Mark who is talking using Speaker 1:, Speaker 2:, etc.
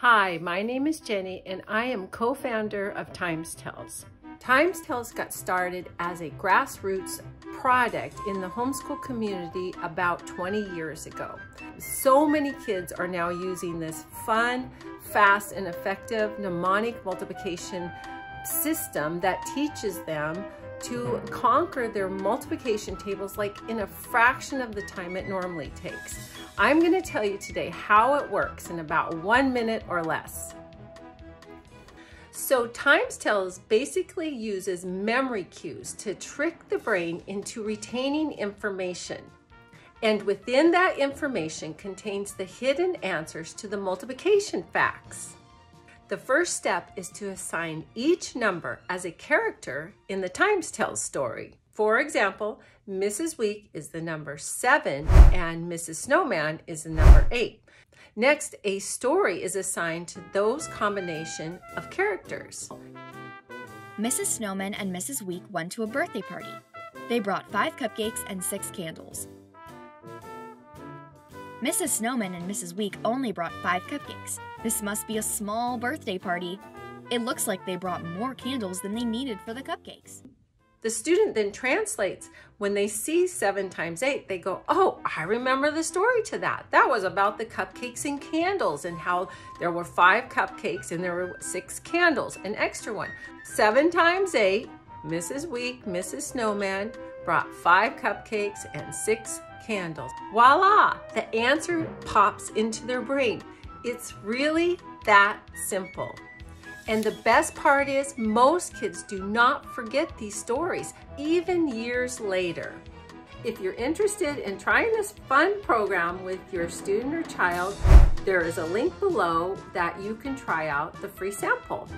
Speaker 1: Hi, my name is Jenny and I am co-founder of Times Tales. Times Tales got started as a grassroots product in the homeschool community about 20 years ago. So many kids are now using this fun, fast, and effective mnemonic multiplication system that teaches them to conquer their multiplication tables like in a fraction of the time it normally takes. I'm gonna tell you today how it works in about one minute or less. So Times Tales basically uses memory cues to trick the brain into retaining information. And within that information contains the hidden answers to the multiplication facts. The first step is to assign each number as a character in the Times Tales story. For example, Mrs. Week is the number seven and Mrs. Snowman is the number eight. Next, a story is assigned to those combination of characters.
Speaker 2: Mrs. Snowman and Mrs. Week went to a birthday party. They brought five cupcakes and six candles. Mrs. Snowman and Mrs. Week only brought five cupcakes. This must be a small birthday party. It looks like they brought more candles than they needed for the cupcakes.
Speaker 1: The student then translates. When they see 7 times 8, they go, oh, I remember the story to that. That was about the cupcakes and candles and how there were five cupcakes and there were six candles, an extra one. 7 times 8, Mrs. Week, Mrs. Snowman brought five cupcakes and six candles. Voila, the answer pops into their brain. It's really that simple. And the best part is most kids do not forget these stories, even years later. If you're interested in trying this fun program with your student or child, there is a link below that you can try out the free sample.